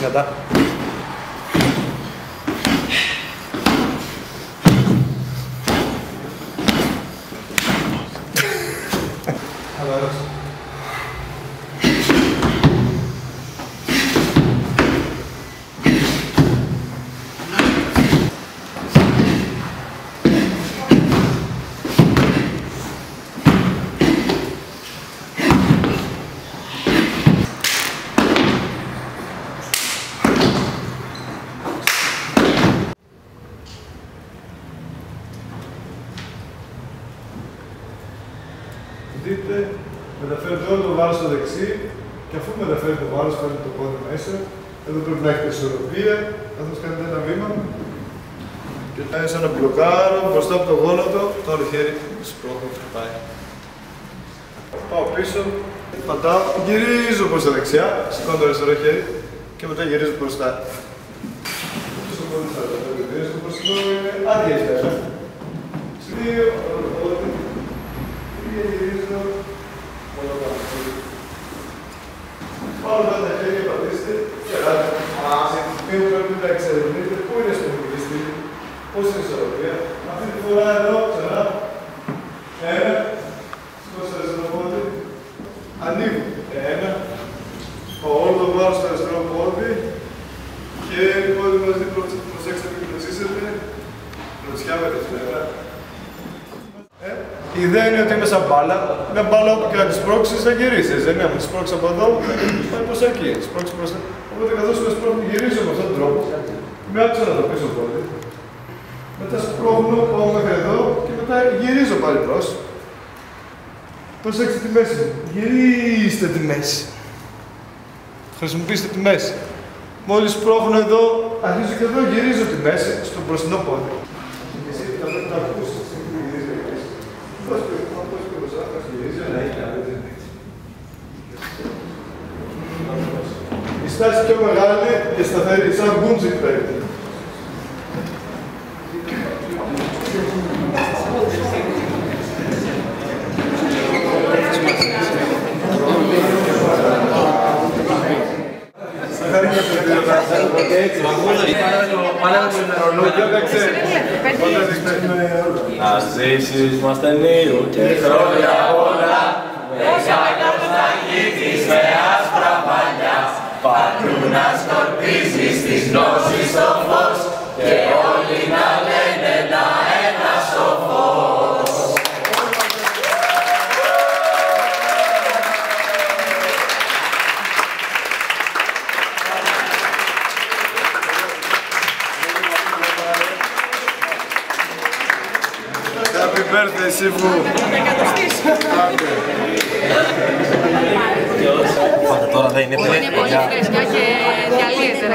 姿 μεταφέρετε όλο το βάρος στο δεξί και αφού μεταφέρετε το βάρος, φέρετε το πόδι μέσα. Εδώ πρέπει να έχετε ισορροπία, καθώς κάνετε ένα βήμα. Και πάει σαν να μπλοκάρω μπροστά από το γόνατο, το άλλο χέρι σπρώχνω, πάει. Πάω πίσω, πατάω, γυρίζω προς τα δεξιά, σηκώνω το αριστερό χέρι και μετά γυρίζω μπροστά. Στο πόδι θα το γυρίζω το μπροστά, είναι άδεια η θέα. Δύο, όλο το πόδι, και γυρίζω όλο το πόδι. Πάω τα χέρια, πατήστε και ελάτε. Α, σε μία πρέπει να εξερευνείτε πού είναι στο μικρή πώς είναι η ισορροπία. Αυτή τη φορά εδώ, ξανά. Ένα, σηκώστε αριστερό πόδι. Ανοίγω. Ένα. Πάω όλο το βάρος στο αριστερό πόδι. Και πόδι μαζί προσέξτε μην κλωτσίσετε. Κλωτσιά με τα σφαίρα. Ε, η ιδέα είναι ότι είμαι σαν μπάλα. Μια μπάλα όπου και να τη σπρώξει θα γυρίσει. Δεν είναι, αν τη σπρώξει από εδώ, πάει προ εκεί. Τη σπρώξει προς εκεί. Οπότε καθώς με σπρώχνει, γυρίζω με αυτόν τον τρόπο. Με άκουσα να το πίσω πόδι. Μετά σπρώχνω, πάω μέχρι εδώ και μετά γυρίζω πάλι μπρος. Προσέξτε τη μέση μου. Γυρίστε τη μέση. Χρησιμοποιήστε τη μέση. Μόλις σπρώχνω εδώ, αρχίζω και εδώ, γυρίζω τη μέση στο μπροστινό πόδι. Και εσύ θα πρέπει να ακούσεις. εσύ που γυρίζει η μέση. Πώς και πώς και μπροστά, θα γυρίζει, αλλά είναι άλλο, δεν είναι έτσι. Η στάση πιο μεγάλη και σταθερή, σαν γκούντζι παίρνει. Να ζήσεις μας ταινίου και χρόνια να σκορπίζεις της γνώσης το φως Και όλοι να λένε να ένα σοφός Happy birthday, Sifu! Είναι Είναι πολύ φρέσκια και διαλύεται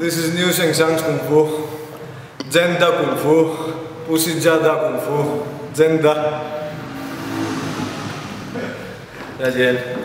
This is New Sheng Shang's Kung Fu. Zenda Kung Fu. Pussy Jada Kung Fu. Zenda. Gracias.